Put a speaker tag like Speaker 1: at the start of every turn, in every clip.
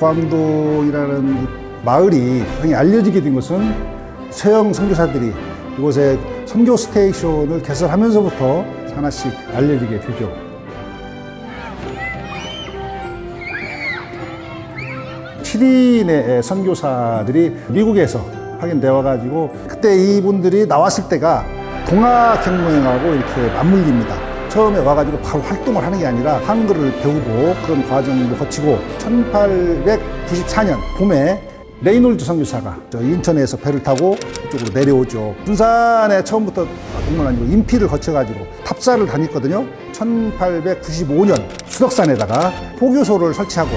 Speaker 1: 구암동이라는 마을이 흔히 알려지게 된 것은 서영 선교사들이 이곳에 선교 스테이션을 개설하면서부터 하나씩 알려지게 되죠. 칠인의 선교사들이 미국에서 확인되어 와가지고 그때 이분들이 나왔을 때가 동화 경무행하고 이렇게 맞물립니다. 처음에 와가지고 바로 활동을 하는 게 아니라 한글을 배우고 그런 과정을 거치고 1894년 봄에 레이놀드 선교사가 저 인천에서 배를 타고 이쪽으로 내려오죠. 군산에 처음부터 온 건 아니고 임피를 거쳐가지고 답사를 다녔거든요. 1895년 수덕산에다가 포교소를 설치하고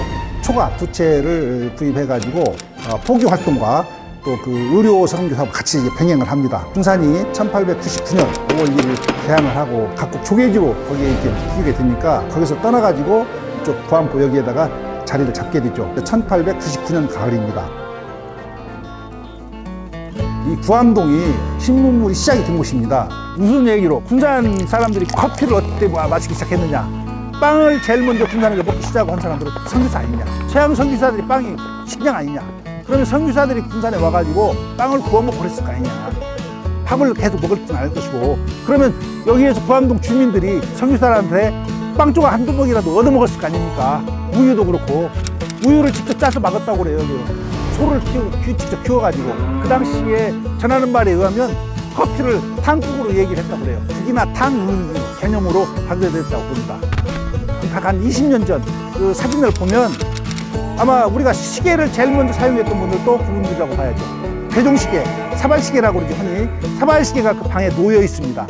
Speaker 1: 초가 두 채를 구입해가지고 어, 포교 활동과 또 그 의료 선교사하고 같이 이제 병행을 합니다. 군산이 1899년 5월 1일 개항을 하고 각국 조계지로 거기에 이렇게 끼게 되니까 거기서 떠나가지고 이쪽 구암포 여기에다가 자리를 잡게 되죠. 1899년 가을입니다. 이 구암동이 신문물이 시작이 된 곳입니다. 무슨 얘기로 군산 사람들이 커피를 어떻게 마- 마시기 시작했느냐? 빵을 제일 먼저 군산에서 먹기 시작한 사람들은 선교사 아니냐? 최양 선교사들이 빵이 식량 아니냐? 그러면 선교사들이 군산에 와가지고 빵을 구워 먹고 그랬을 거 아니냐? 밥을 계속 먹을 줄 알 것이고 그러면 여기에서 구암동 주민들이 선교사들한테 빵 조각 한두 먹이라도 얻어 먹었을 거 아닙니까? 우유도 그렇고 우유를 직접 짜서 먹었다고 그래요. 소를 키우, 키- 직접 키워가지고 그 당시에 전하는 말에 의하면 커피를 탕국으로 얘기를 했다고 그래요. 국이나 탕 음, 개념으로 발표됐다고 봅니다. 각한 20년 전 그 사진을 보면 아마 우리가 시계를 제일 먼저 사용했던 분들도 그분들이라고 봐야죠. 대종시계, 사발시계라고 그러죠, 흔히. 사발시계가 그 방에 놓여 있습니다.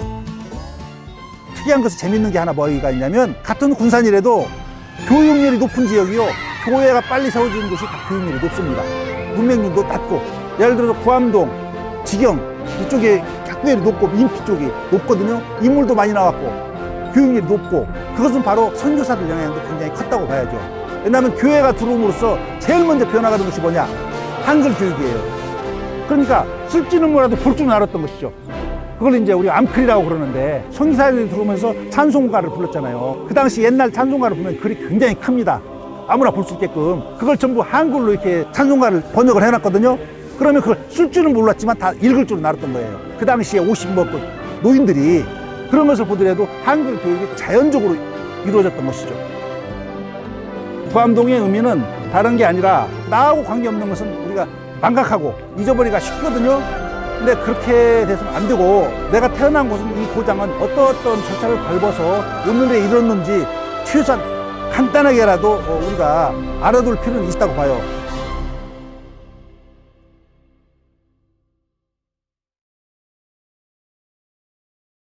Speaker 1: 특이한 것이 재밌는 게 하나 뭐가 있냐면 같은 군산이라도 교육률이 높은 지역이요. 교회가 빨리 세워지는 곳이 다 교육률이 높습니다. 문맹률도 낮고 예를 들어서 구암동, 지경 이쪽에 학교율이 높고 인피 쪽이 높거든요. 인물도 많이 나왔고 교육률이 높고 그것은 바로 선교사들 영향도 굉장히 컸다고 봐야죠. 왜냐하면 교회가 들어옴으로써 제일 먼저 변화가 된 것이 뭐냐? 한글 교육이에요. 그러니까 쓸지는 몰라도 볼 줄은 알았던 것이죠. 그걸 이제 우리 암클이라고 그러는데 성기사들이 들어오면서 찬송가를 불렀잖아요. 그 당시 옛날 찬송가를 보면 글이 굉장히 큽니다. 아무나 볼 수 있게끔 그걸 전부 한글로 이렇게 찬송가를 번역을 해놨거든요. 그러면 그걸 쓸 줄은 몰랐지만 다 읽을 줄은 알았던 거예요. 그 당시에 50뭐 노인들이 그런 것을 보더라도 한글 교육이 자연적으로 이루어졌던 것이죠. 구암동의 의미는 다른 게 아니라 나하고 관계없는 것은 우리가 망각하고 잊어버리기가 쉽거든요. 근데 그렇게 돼서는 안 되고 내가 태어난 곳은 이 고장은 어떤 어떤 절차를 밟아서 오늘에 이뤘는지 최소한 간단하게라도 어, 우리가 알아둘 필요는 있다고 봐요.